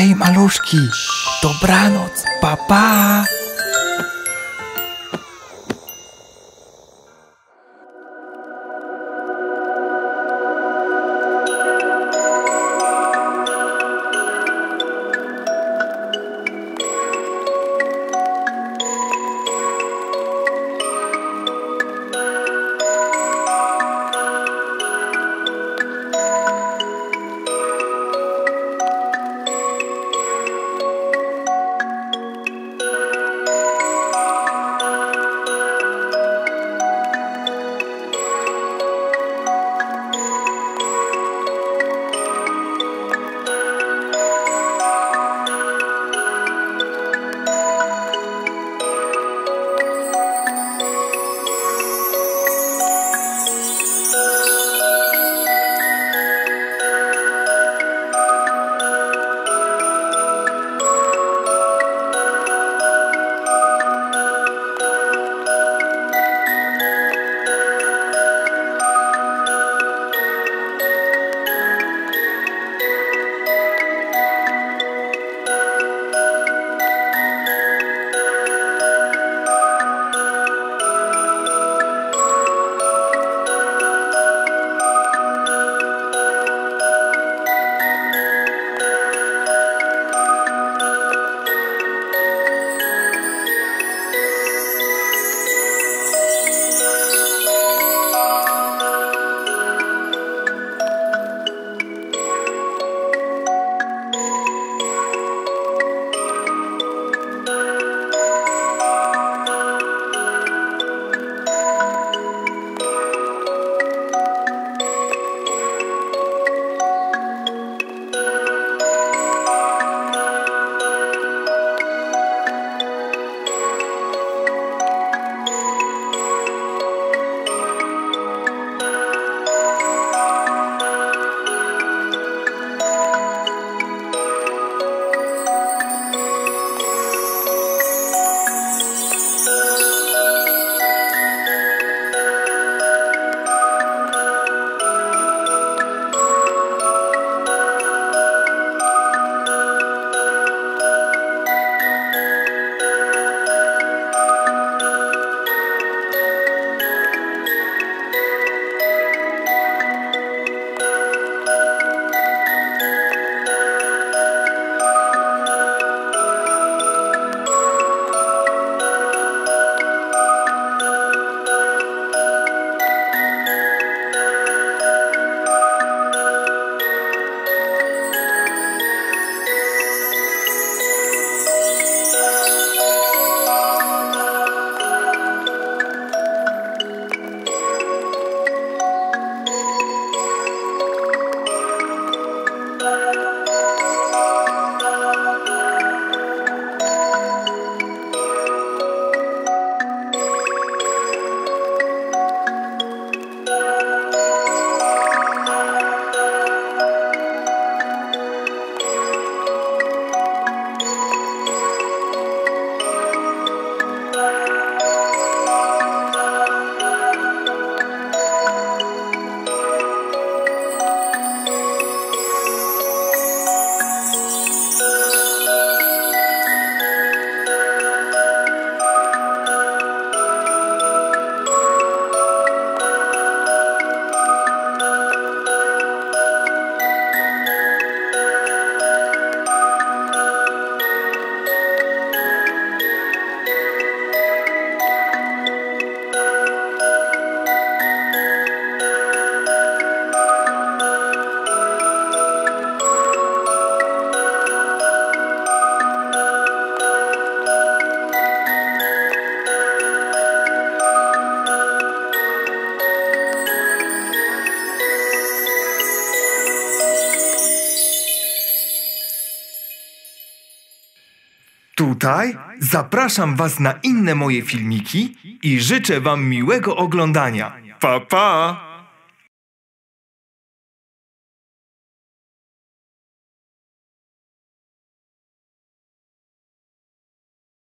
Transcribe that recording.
Hej, maluszki, dobranoc, papa. Pa. Tutaj zapraszam Was na inne moje filmiki i życzę Wam miłego oglądania. Pa, pa!